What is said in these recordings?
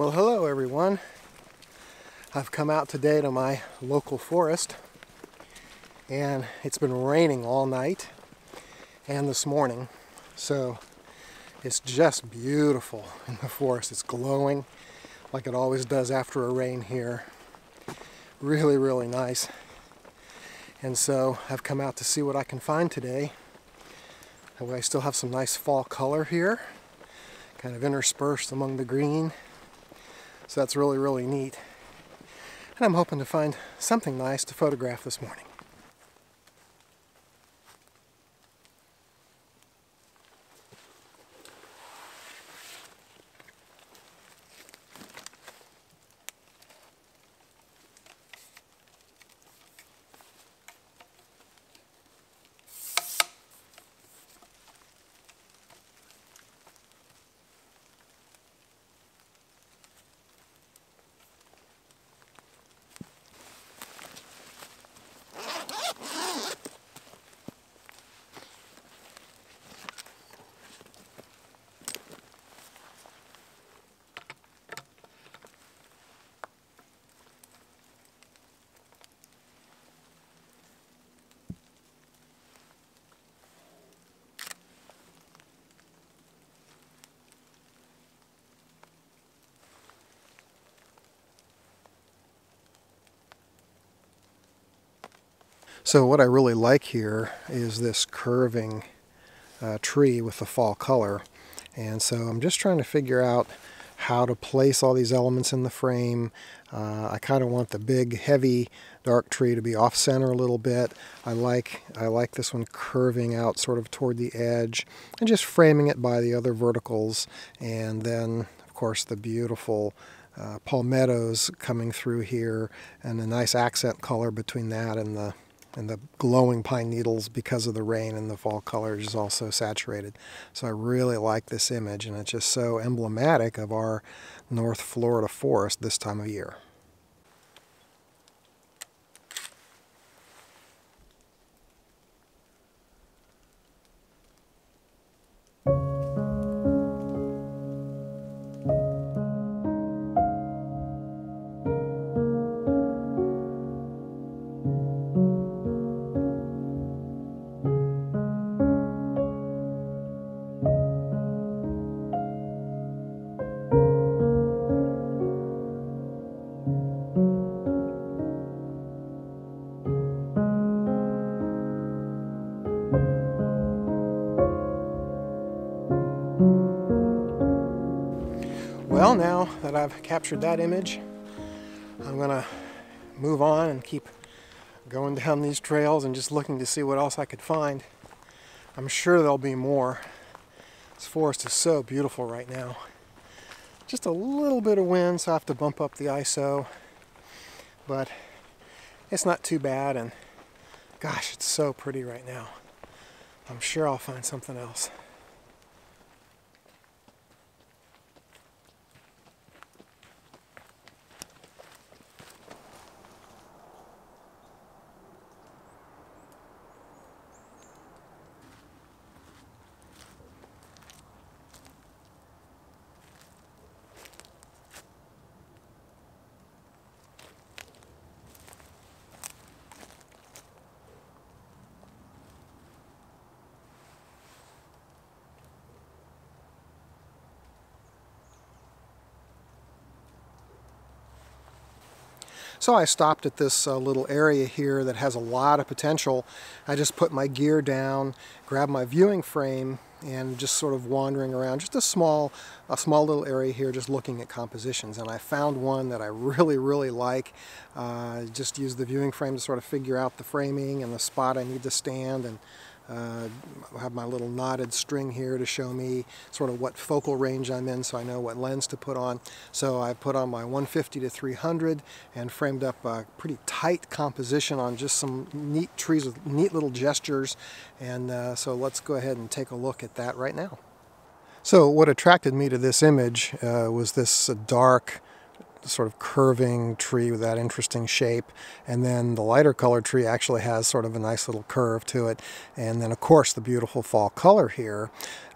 Well, hello everyone. I've come out today to my local forest and it's been raining all night and this morning. So it's just beautiful in the forest. It's glowing like it always does after a rain here. Really, really nice. And so I've come out to see what I can find today. I still have some nice fall color here, kind of interspersed among the green. So that's really, really neat. And I'm hoping to find something nice to photograph this morning. So what I really like here is this curving uh, tree with the fall color. And so I'm just trying to figure out how to place all these elements in the frame. Uh, I kind of want the big, heavy, dark tree to be off center a little bit. I like I like this one curving out sort of toward the edge and just framing it by the other verticals. And then, of course, the beautiful uh, palmettos coming through here and a nice accent color between that and the and the glowing pine needles because of the rain and the fall colors is also saturated. So I really like this image and it's just so emblematic of our North Florida forest this time of year. Well, now that I've captured that image, I'm going to move on and keep going down these trails and just looking to see what else I could find. I'm sure there'll be more. This forest is so beautiful right now. Just a little bit of wind, so I have to bump up the ISO, but it's not too bad, and gosh, it's so pretty right now. I'm sure I'll find something else. So I stopped at this uh, little area here that has a lot of potential. I just put my gear down, grabbed my viewing frame, and just sort of wandering around just a small a small little area here just looking at compositions and I found one that I really really like uh, just use the viewing frame to sort of figure out the framing and the spot I need to stand and uh, I have my little knotted string here to show me sort of what focal range I'm in so I know what lens to put on. So I put on my 150 to 300 and framed up a pretty tight composition on just some neat trees with neat little gestures. And uh, so let's go ahead and take a look at that right now. So what attracted me to this image uh, was this dark, sort of curving tree with that interesting shape. And then the lighter colored tree actually has sort of a nice little curve to it. And then of course the beautiful fall color here.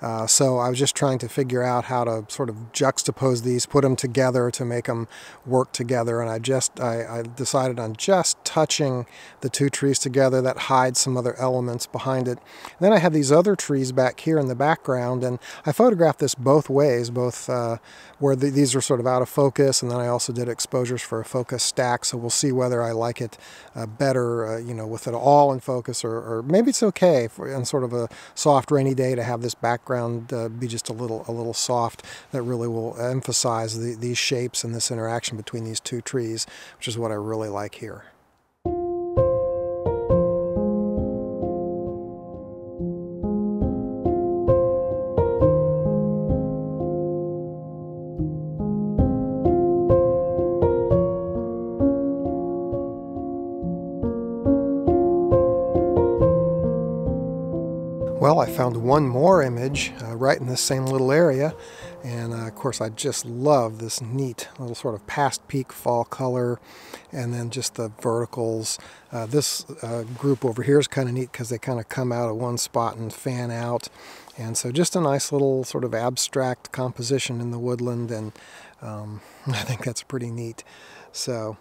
Uh, so I was just trying to figure out how to sort of juxtapose these, put them together to make them work together. And I just I, I decided on just touching the two trees together that hides some other elements behind it. And then I have these other trees back here in the background, and I photographed this both ways, both uh, where the, these are sort of out of focus, and then I also did exposures for a focus stack. So we'll see whether I like it uh, better, uh, you know, with it all in focus, or, or maybe it's okay for in sort of a soft rainy day to have this background uh, be just a little a little soft. That really will emphasize the, these shapes and this interaction between these two trees, which is what I really like here. Well, I found one more image uh, right in this same little area. And uh, of course, I just love this neat little sort of past peak fall color. And then just the verticals. Uh, this uh, group over here is kind of neat because they kind of come out of one spot and fan out. And so just a nice little sort of abstract composition in the woodland. And um, I think that's pretty neat. So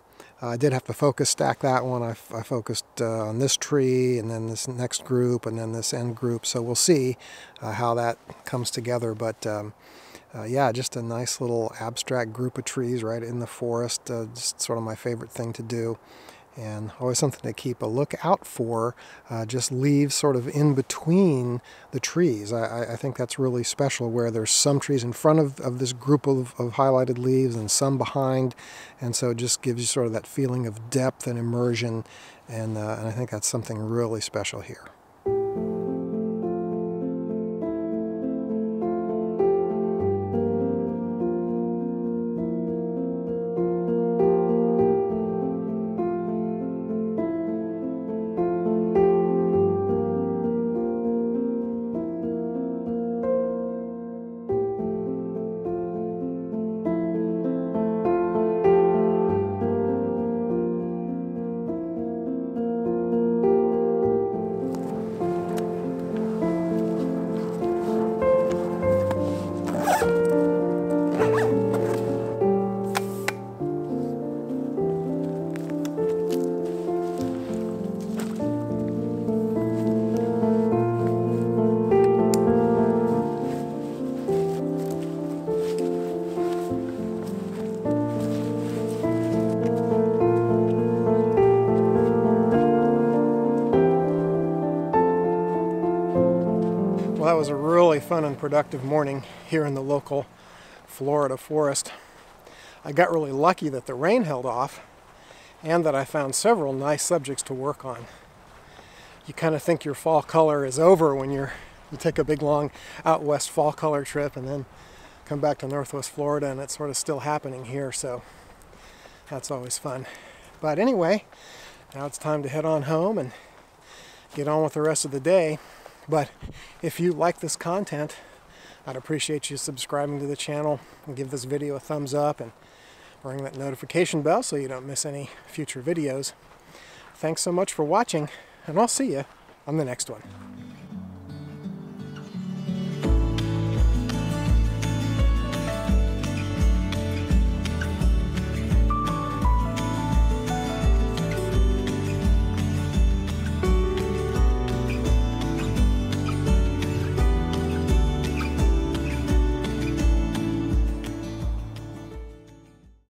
I did have to focus stack that one. I, I focused uh, on this tree and then this next group and then this end group. So we'll see uh, how that comes together. But um, uh, yeah, just a nice little abstract group of trees right in the forest. Uh, just sort of my favorite thing to do and always something to keep a lookout for. Uh, just leaves sort of in between the trees. I, I, think that's really special where there's some trees in front of, of this group of, of highlighted leaves and some behind. And so it just gives you sort of that feeling of depth and immersion. And, uh, and I think that's something really special here. Well, that was a really fun and productive morning here in the local Florida forest. I got really lucky that the rain held off and that I found several nice subjects to work on. You kind of think your fall color is over when you're you take a big long out west fall color trip and then come back to northwest Florida and it's sort of still happening here so that's always fun. But anyway, now it's time to head on home and get on with the rest of the day. But if you like this content, I'd appreciate you subscribing to the channel and give this video a thumbs up and ring that notification bell so you don't miss any future videos. Thanks so much for watching, and I'll see you on the next one.